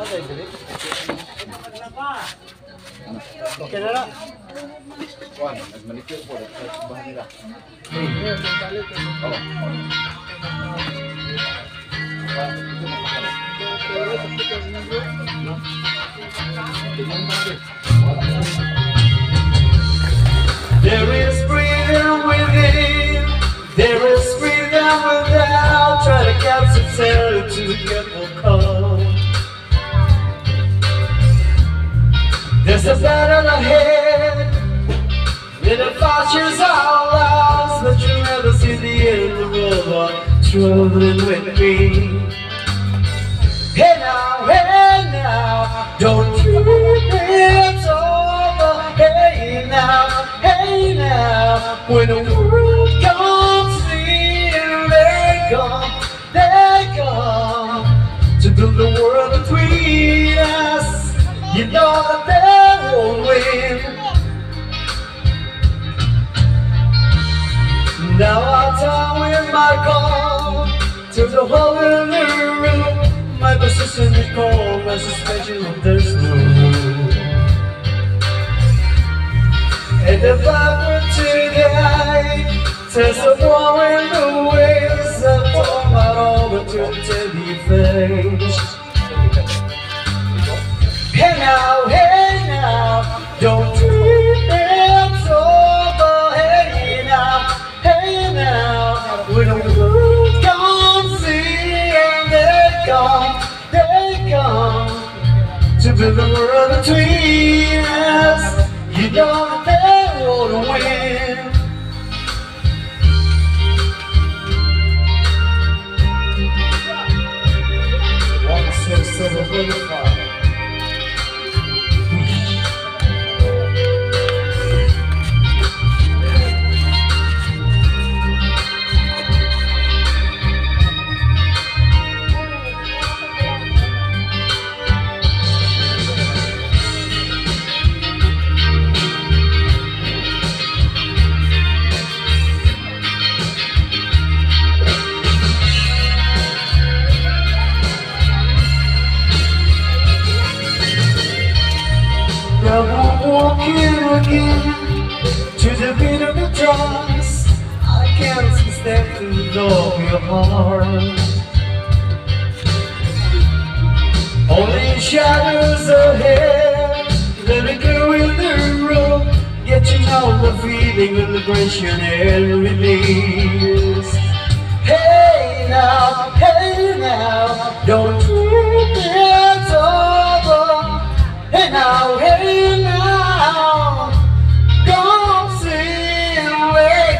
There is freedom within, there is freedom without. Try to terror to get more There's a battle ahead, and the futures are lost, but you'll never see the end of the road. Traveling with me. Hey now, hey now, don't you it's over. Hey now, hey now, when the world comes in, they come, they come to build the world between us. You know that they won't win. Now I time with my call to the hole in the room. My position is cold, my suspension of there's no room. And if I were to die, war in again to the beat of the drums. I can't step to the door of your heart. Only shadows ahead. Let me go in the room. Get to know the feeling of liberation and release. Hey now, hey now, don't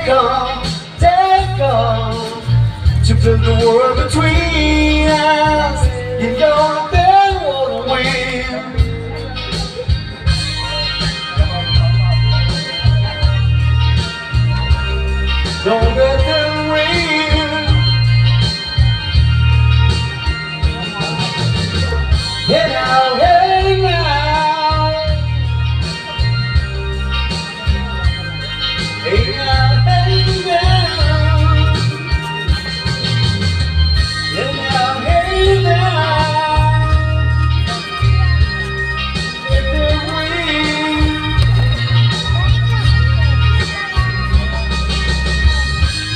where come, take come to build the world between us. You know they won't win. Don't let them win. Hey now,